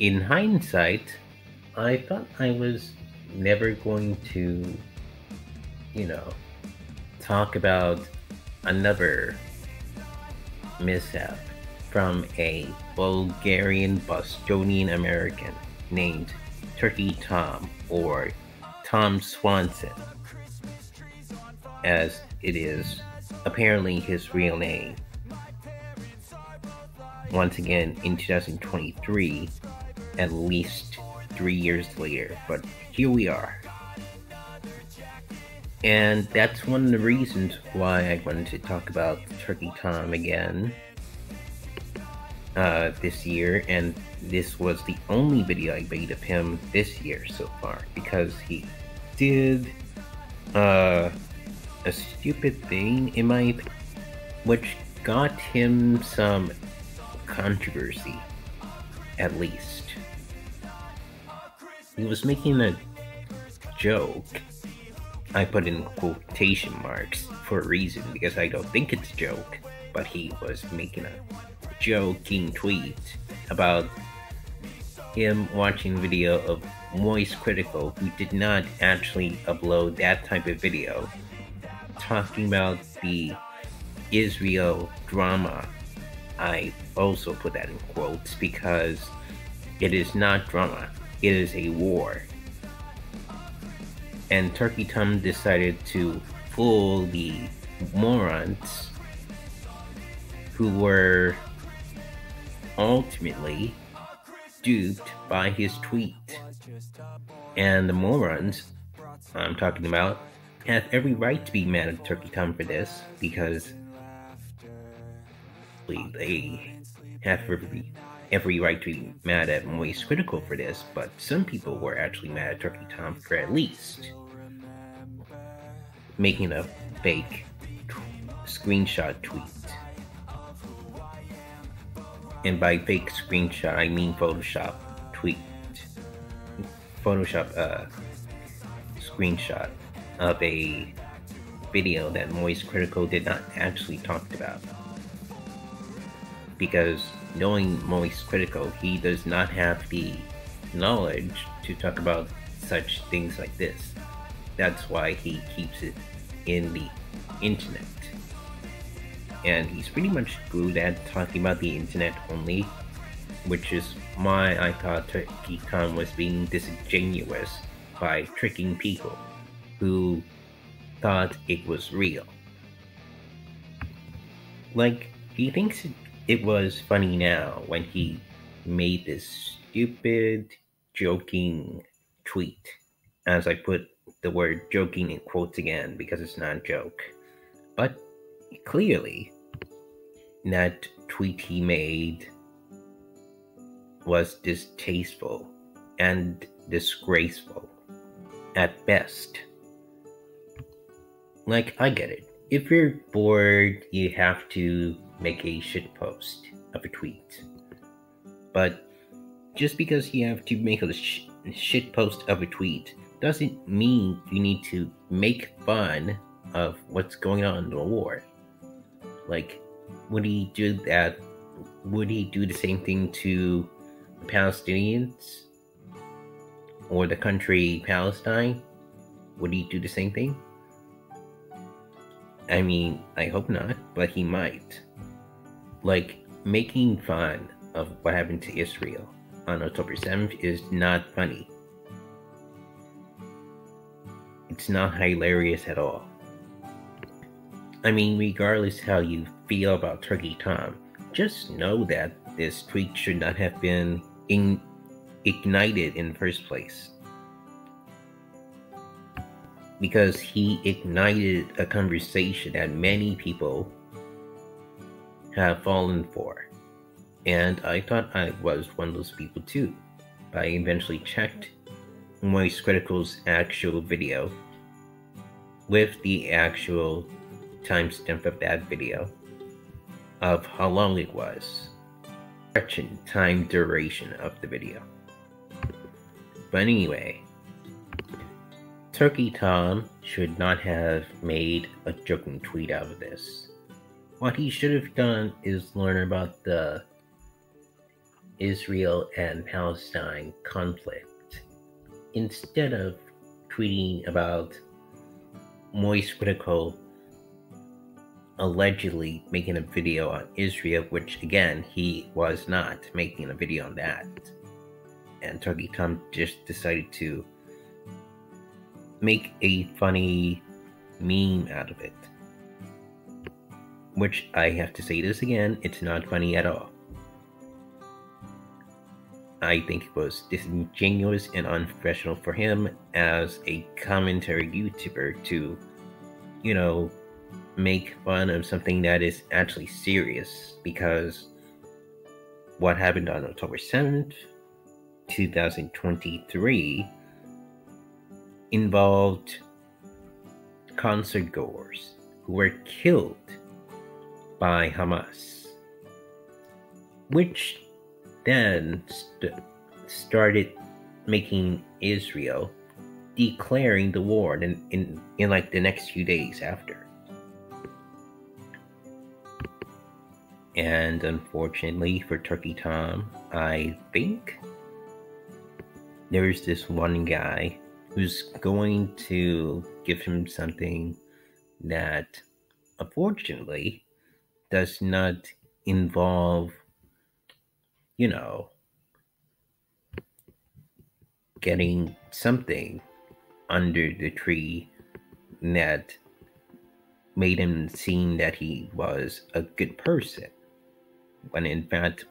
in hindsight, I thought I was never going to, you know, talk about another mishap from a Bulgarian Bostonian American named Turkey Tom or Tom Swanson, as it is apparently his real name. Once again, in 2023, at least three years later, but here we are. And that's one of the reasons why I wanted to talk about Turkey Tom again uh, this year, and this was the only video I made of him this year so far because he did uh, a stupid thing in my which got him some controversy, at least. He was making a joke. I put in quotation marks for a reason because I don't think it's a joke, but he was making a joking tweet about him watching video of Moist Critical, who did not actually upload that type of video, talking about the Israel drama. I also put that in quotes because it is not drama, it is a war. And Turkey Tom decided to fool the morons who were ultimately duped by his tweet. And the morons I'm talking about have every right to be mad at Turkey Tom for this because they have every, every right to be mad at Moist Critical for this, but some people were actually mad at Turkey Tom for at least making a fake t- screenshot tweet. And by fake screenshot, I mean Photoshop tweet. Photoshop uh, screenshot of a video that Moist Critical did not actually talk about. Because knowing Moist Critical, he does not have the knowledge to talk about such things like this. That's why he keeps it in the internet and he's pretty much good at talking about the internet only, which is why I thought Turkey Tom was being disingenuous by tricking people who thought it was real. Like, he thinks it was funny now when he made this stupid, joking tweet. As I put the word joking in quotes again because it's not a joke. But clearly, that tweet he made was distasteful and disgraceful at best. Like, I get it. If you're bored, you have to make a shit post of a tweet. But just because you have to make a sh- shit post of a tweet doesn't mean you need to make fun of what's going on in the war. Like, would he do that? Would he do the same thing to Palestinians or the country Palestine? Would he do the same thing? I mean, I hope not, but he might. Like, making fun of what happened to Israel on October 7th is not funny. It's not hilarious at all. I mean, regardless how you feel about Turkey Tom, just know that this tweet should not have been in- ignited in the first place. Because he ignited a conversation that many people have fallen for. And I thought I was one of those people too. But I eventually checked Moist Critical's actual video with the actual timestamp of that video of how long it was. Correction, time duration of the video. But anyway, Turkey Tom should not have made a joking tweet out of this. What he should have done is learn about the Israel and Palestine conflict instead of tweeting about Moist Critical allegedly making a video on Israel, which again, he was not making a video on that. And Turkey Tom just decided to make a funny meme out of it. Which I have to say this again, it's not funny at all. I think it was disingenuous and unprofessional for him as a commentary YouTuber to, you know, make fun of something that is actually serious because what happened on October 7th, 2023 involved concert goers who were killed by Hamas, which then st- started making Israel declaring the war in, in, in like the next few days after. And unfortunately for Turkey Tom, I think there's this one guy who's going to give him something that unfortunately does not involve, you know, getting something under the tree that made him seem that he was a good person. When in fact,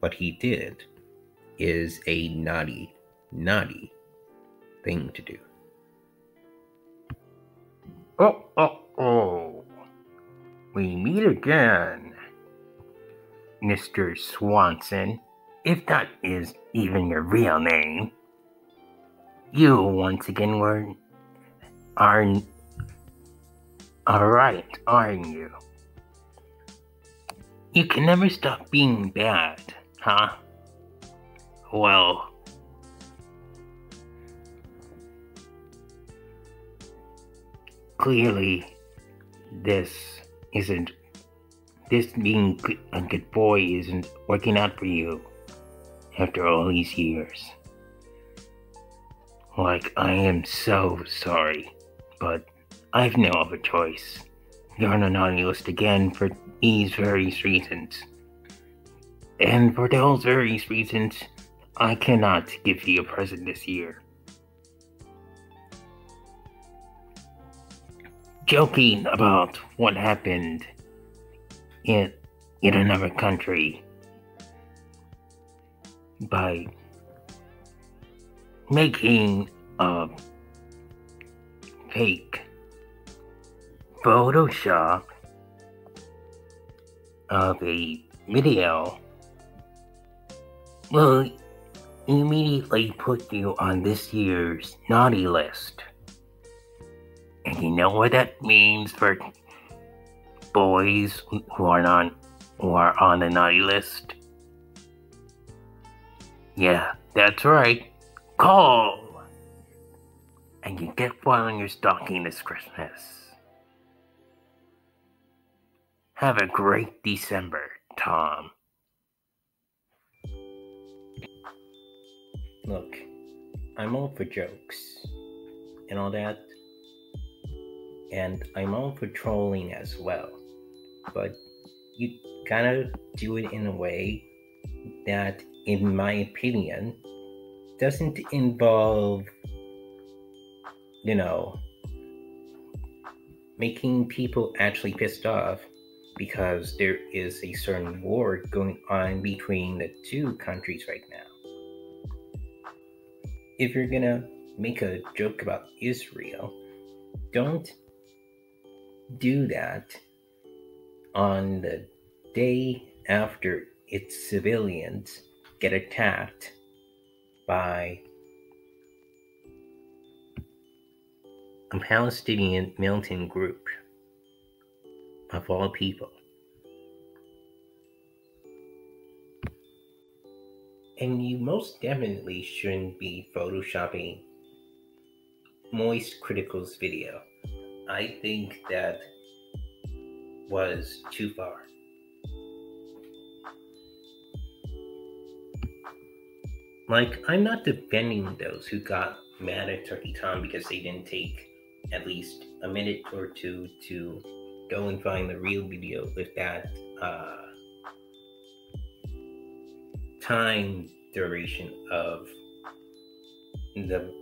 what he did is a naughty, naughty thing to do. Oh, oh, oh. We meet again, Mr. Swanson, if that is even your real name. You once again were are alright, aren't you? You can never stop being bad, huh? Well, clearly this isn't this being a good boy isn't working out for you after all these years. Like, I am so sorry, but I've no other choice. You're on a naughty list again for these various reasons. And for those various reasons, I cannot give you a present this year. Joking about what happened in in another country by making a fake Photoshop of a video will immediately put you on this year's naughty list. And you know what that means for boys who are not who are on the naughty list? Yeah, that's right. Call! And you get one on your stocking this Christmas. Have a great December, Tom. Look, I'm all for jokes and all that, and I'm all for trolling as well. But you gotta do it in a way that, in my opinion, doesn't involve, you know, making people actually pissed off because there is a certain war going on between the two countries right now. If you're gonna make a joke about Israel, don't do that on the day after its civilians get attacked by a Palestinian militant group of all people. And you most definitely shouldn't be photoshopping Moist Critical's video. I think that was too far. Like, I'm not defending those who got mad at Turkey Tom because they didn't take at least a minute or two to go and find the real video with that uh, time duration of the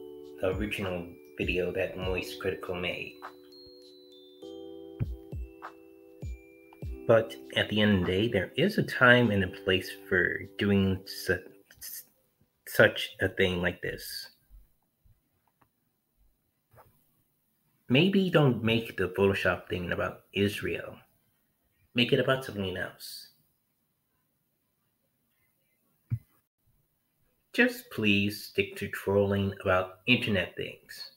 original video that Moist Critical made. But at the end of the day, there is a time and a place for doing su- such a thing like this. Maybe don't make the Photoshop thing about Israel. Make it about something else. Just please stick to trolling about internet things.